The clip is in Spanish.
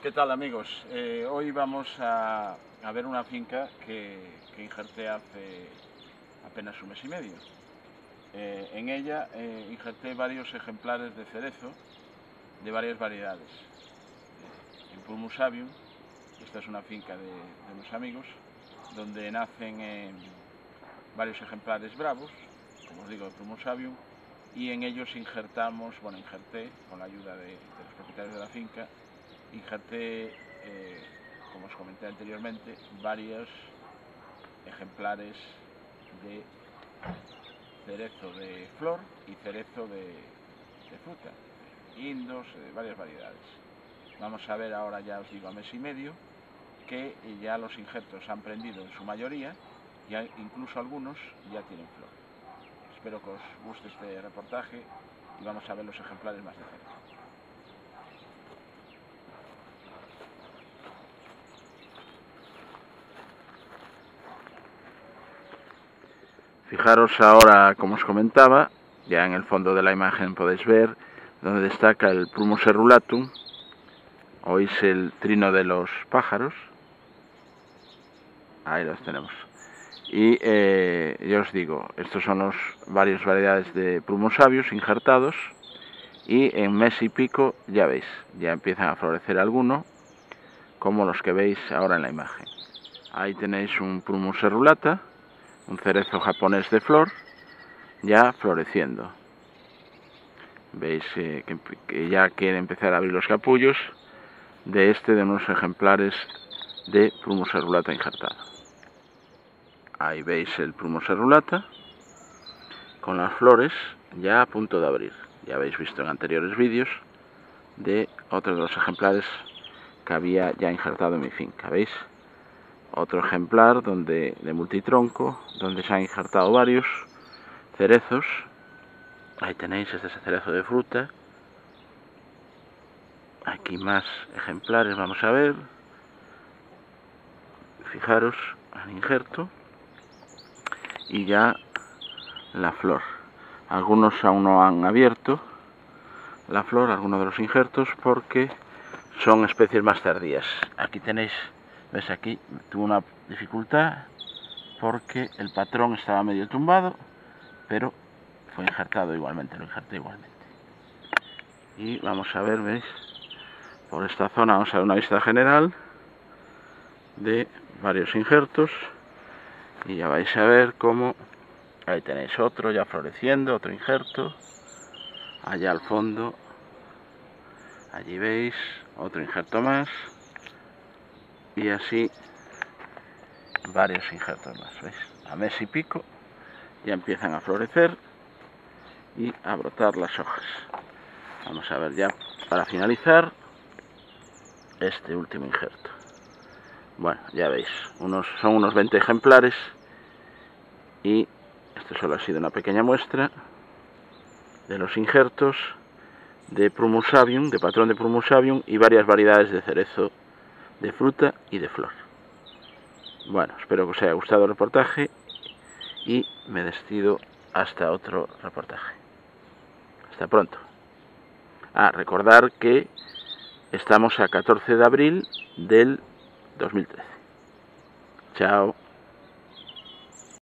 ¿Qué tal amigos? Eh, hoy vamos a, a, ver una finca que, que, injerté hace apenas un mes y medio. Eh, en ella eh, injerté varios ejemplares de cerezo de varias variedades. Eh, en Pulmusavium, esta es una finca de, de unos amigos, donde nacen varios ejemplares bravos, como os digo, de Pulmusavium, y en ellos injertamos, bueno, injerté con la ayuda de, de los propietarios de la finca, injerté, eh, como os comenté anteriormente, varios ejemplares de cerezo de flor y cerezo de, fruta, indos, de varias variedades. Vamos a ver ahora, ya os digo, a mes y medio, que ya los injertos han prendido en su mayoría, y incluso algunos ya tienen flor. Espero que os guste este reportaje y vamos a ver los ejemplares más de cerca. Fijaros ahora, como os comentaba, ya en el fondo de la imagen podéis ver donde destaca el Prumo serrulatum, oís el trino de los pájaros, ahí los tenemos. Y eh, yo os digo, estos son los varias variedades de Prumos sabios injertados y en mes y pico ya veis, ya empiezan a florecer algunos, como los que veis ahora en la imagen. Ahí tenéis un Prumus serrulata, un cerezo japonés de flor ya floreciendo. Veis eh, que, ya quiere empezar a abrir los capullos de este de unos ejemplares de Prumus serrulata injertado. Ahí veis el Prumus serrulata con las flores ya a punto de abrir. Ya habéis visto en anteriores vídeos de otros de los ejemplares que había ya injertado en mi finca. ¿Veis? Otro ejemplar donde de multitronco donde se han injertado varios cerezos. Ahí tenéis este es cerezo de fruta. Aquí más ejemplares vamos a ver. Fijaros al injerto. Y ya la flor. Algunos aún no han abierto la flor, algunos de los injertos porque son especies más tardías. Aquí tenéis ves aquí tuvo una dificultad porque el patrón estaba medio tumbado pero fue injertado igualmente lo injerté igualmente. Y vamos a ver veis por esta zona vamos a ver una vista general de varios injertos. Y ya vais a ver cómo ahí tenéis otro ya floreciendo otro injerto. Allá al fondo allí veis otro injerto más y así varios injertos más, ¿veis? A mes y pico ya empiezan a florecer y a brotar las hojas. Vamos a ver ya para finalizar este último injerto. Bueno, ya veis, unos, son unos 20 ejemplares y esto solo ha sido una pequeña muestra de los injertos de Prumusavium, de patrón de Prumusavium y varias variedades de cerezo de fruta y de flor. Bueno, espero que os haya gustado el reportaje y me despido hasta otro reportaje. Hasta pronto. Ah, recordar que estamos a 14 de abril del 2013. Chao.